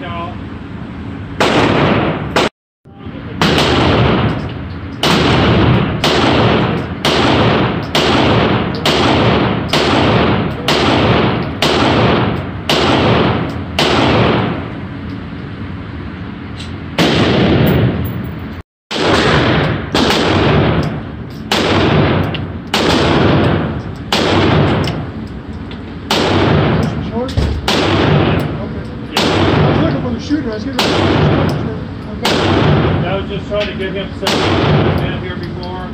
y'all. Short? Okay. I shooter, I was getting. Okay. I was just trying to get him set down here before.